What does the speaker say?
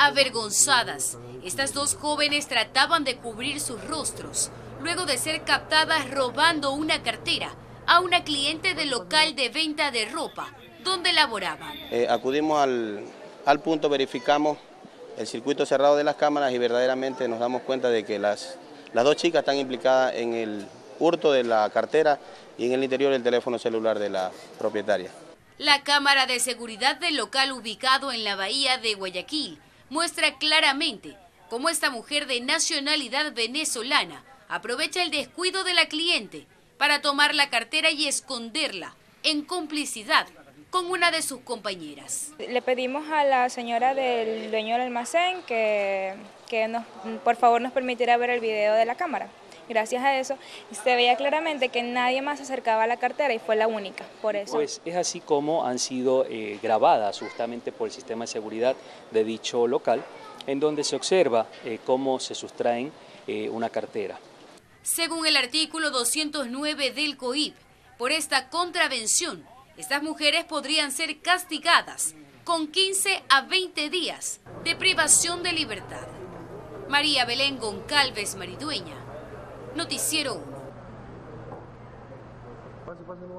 Avergonzadas, estas dos jóvenes trataban de cubrir sus rostros luego de ser captadas robando una cartera a una cliente del local de venta de ropa donde laboraban. Eh, acudimos al, al punto, verificamos el circuito cerrado de las cámaras y verdaderamente nos damos cuenta de que las, las dos chicas están implicadas en el hurto de la cartera y en el interior del teléfono celular de la propietaria. La cámara de seguridad del local ubicado en la bahía de Guayaquil muestra claramente cómo esta mujer de nacionalidad venezolana aprovecha el descuido de la cliente para tomar la cartera y esconderla en complicidad con una de sus compañeras. Le pedimos a la señora del dueño del almacén que, que nos, por favor nos permitiera ver el video de la cámara. Gracias a eso se veía claramente que nadie más se acercaba a la cartera y fue la única, por eso. Pues es así como han sido eh, grabadas justamente por el sistema de seguridad de dicho local, en donde se observa eh, cómo se sustraen eh, una cartera. Según el artículo 209 del COIP, por esta contravención, estas mujeres podrían ser castigadas con 15 a 20 días de privación de libertad. María Belén Goncalves Maridueña, Noticiero 1.